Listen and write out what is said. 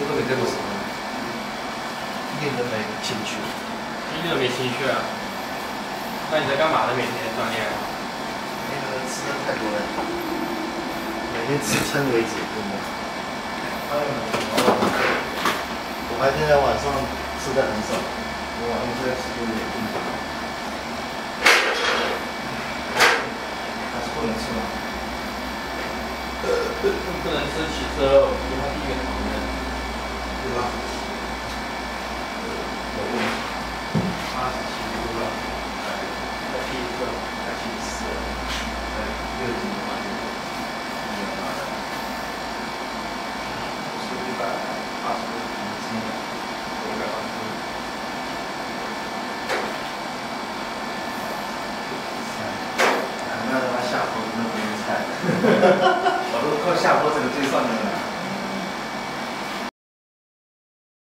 这个什么，一点都没兴趣。一点都没兴趣啊？那你在干嘛呢？每天锻炼？那个吃的太多了，每天吃撑为止，真的。我还现在晚上吃的很少，我晚上现在吃多一点。还是不能吃吗？不能吃起色肉，因为它低血糖的，对吧？有问题。八十七度了，再低色，再七四，哎，六斤的话就一百八的，是一百二十五斤，一百二十五。哎，那他妈下坡真的不用菜，我都靠下坡这个最上面了。